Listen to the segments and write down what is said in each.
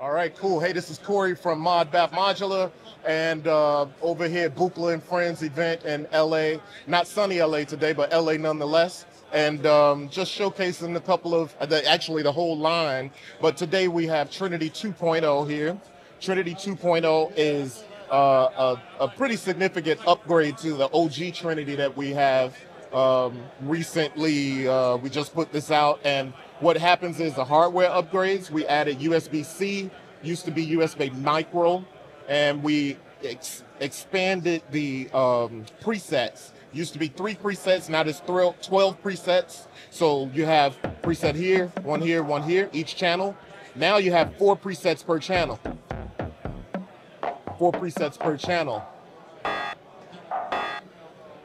All right, cool. Hey, this is Corey from Modbap Modular, and uh, over here at Buchla and Friends event in LA. Not sunny LA today, but LA nonetheless. And um, just showcasing a couple of, uh, the, actually the whole line. But today we have Trinity 2.0 here. Trinity 2.0 is uh, a, a pretty significant upgrade to the OG Trinity that we have um, recently. Uh, we just put this out, and what happens is the hardware upgrades. We added USB-C, used to be USB Micro, and we ex- expanded the um, presets. Used to be three presets, now there's thrill- 12 presets. So you have preset here, one here, one here, each channel. Now you have four presets per channel. Four presets per channel.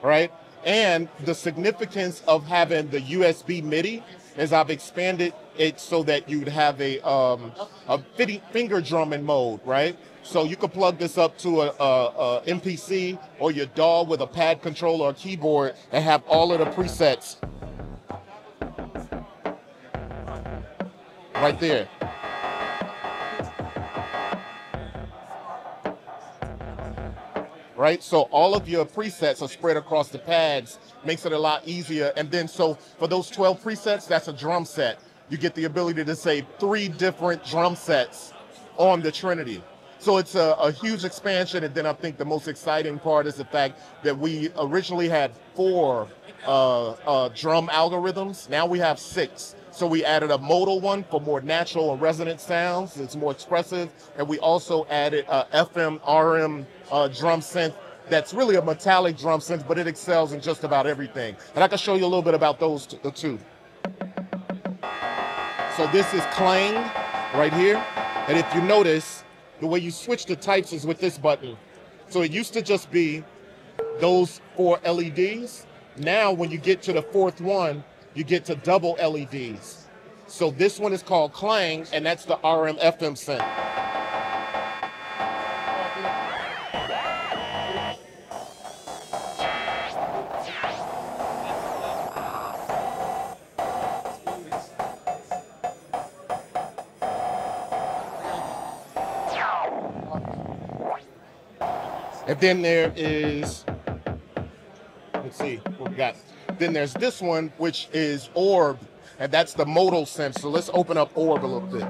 Right? And the significance of having the USB MIDI is I've expanded it so that you'd have a um, a finger drumming mode, right? So you could plug this up to a, a, a MPC or your DAW with a pad controller or keyboard and have all of the presets right there. Right? So all of your presets are spread across the pads, makes it a lot easier. And then so for those 12 presets, that's a drum set. You get the ability to say three different drum sets on the Trinity. So it's a, a huge expansion. And then I think the most exciting part is the fact that we originally had four uh, uh, drum algorithms. Now we have six. So we added a modal one for more natural and resonant sounds. It's more expressive. And we also added a FM RM uh, drum synth that's really a metallic drum synth, but it excels in just about everything. And I can show you a little bit about those the two. So this is Clang right here. And if you notice, the way you switch the types is with this button. So it used to just be those four LEDs. Now, when you get to the fourth one, you get to double LEDs. So this one is called Clang, and that's the RM FM synth. And then there is, let's see what we got. Then there's this one, which is Orb, and that's the modal synth. So let's open up Orb a little bit.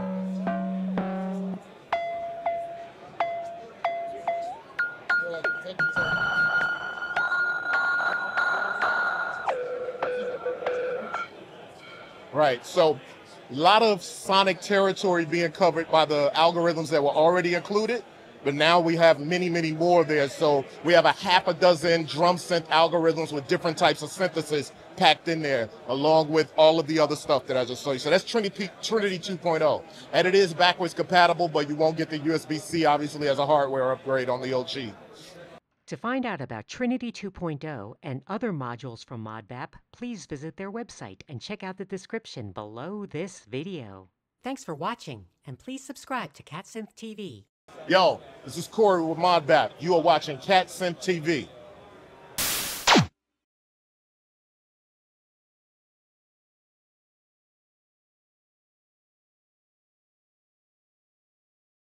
Right. So a lot of sonic territory being covered by the algorithms that were already included. But now we have many, many more there. So we have a half a dozen drum synth algorithms with different types of synthesis packed in there, along with all of the other stuff that I just showed you. So that's Trinity, Trinity 2.0. And it is backwards compatible, but you won't get the USB-C, obviously, as a hardware upgrade on the OG. To find out about Trinity 2.0 and other modules from ModBap, please visit their website and check out the description below this video. Thanks for watching, and please subscribe to CatSynth TV. Yo, this is Corey with ModBap. You are watching CatSynth TV.